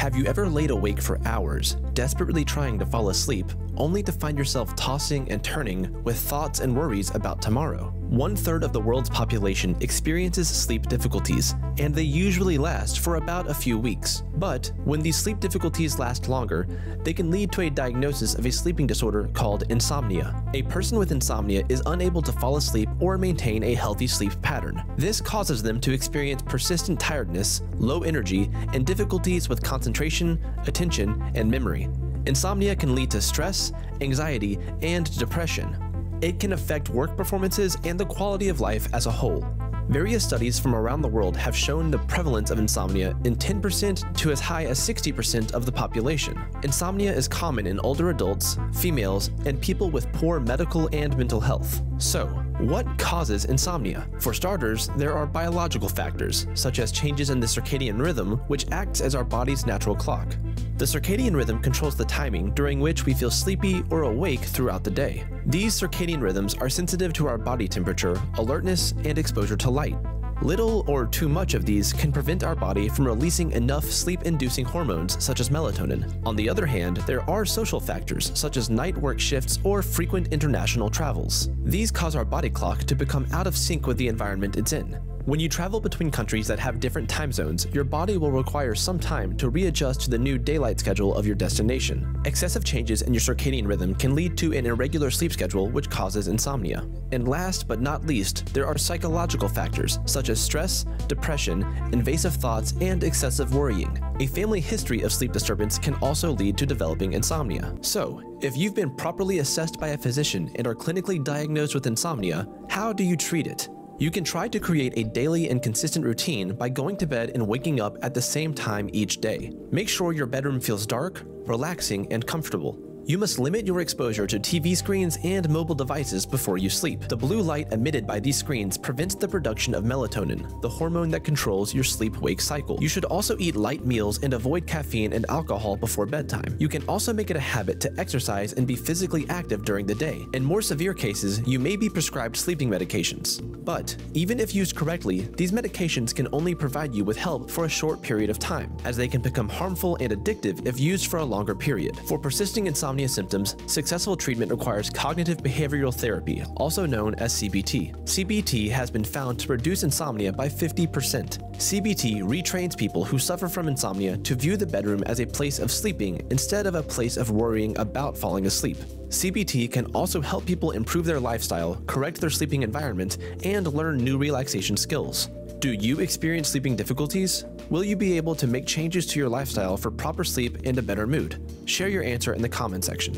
Have you ever laid awake for hours, desperately trying to fall asleep, only to find yourself tossing and turning with thoughts and worries about tomorrow? One third of the world's population experiences sleep difficulties, and they usually last for about a few weeks. But when these sleep difficulties last longer, they can lead to a diagnosis of a sleeping disorder called insomnia. A person with insomnia is unable to fall asleep or maintain a healthy sleep pattern. This causes them to experience persistent tiredness, low energy, and difficulties with concentration, attention, and memory. Insomnia can lead to stress, anxiety, and depression. It can affect work performances and the quality of life as a whole. Various studies from around the world have shown the prevalence of insomnia in 10% to as high as 60% of the population. Insomnia is common in older adults, females, and people with poor medical and mental health. So, what causes insomnia? For starters, there are biological factors, such as changes in the circadian rhythm, which acts as our body's natural clock. The circadian rhythm controls the timing during which we feel sleepy or awake throughout the day. These circadian rhythms are sensitive to our body temperature, alertness, and exposure to light. Little or too much of these can prevent our body from releasing enough sleep-inducing hormones such as melatonin. On the other hand, there are social factors such as night work shifts or frequent international travels. These cause our body clock to become out of sync with the environment it's in. When you travel between countries that have different time zones, your body will require some time to readjust to the new daylight schedule of your destination. Excessive changes in your circadian rhythm can lead to an irregular sleep schedule which causes insomnia. And last but not least, there are psychological factors such as stress, depression, invasive thoughts, and excessive worrying. A family history of sleep disturbance can also lead to developing insomnia. So, if you've been properly assessed by a physician and are clinically diagnosed with insomnia, how do you treat it? You can try to create a daily and consistent routine by going to bed and waking up at the same time each day. Make sure your bedroom feels dark, relaxing, and comfortable. You must limit your exposure to TV screens and mobile devices before you sleep. The blue light emitted by these screens prevents the production of melatonin, the hormone that controls your sleep-wake cycle. You should also eat light meals and avoid caffeine and alcohol before bedtime. You can also make it a habit to exercise and be physically active during the day. In more severe cases, you may be prescribed sleeping medications. But even if used correctly, these medications can only provide you with help for a short period of time, as they can become harmful and addictive if used for a longer period. For persisting insomnia insomnia symptoms, successful treatment requires cognitive behavioral therapy, also known as CBT. CBT has been found to reduce insomnia by 50%. CBT retrains people who suffer from insomnia to view the bedroom as a place of sleeping instead of a place of worrying about falling asleep. CBT can also help people improve their lifestyle, correct their sleeping environment, and learn new relaxation skills. Do you experience sleeping difficulties? Will you be able to make changes to your lifestyle for proper sleep and a better mood? Share your answer in the comment section.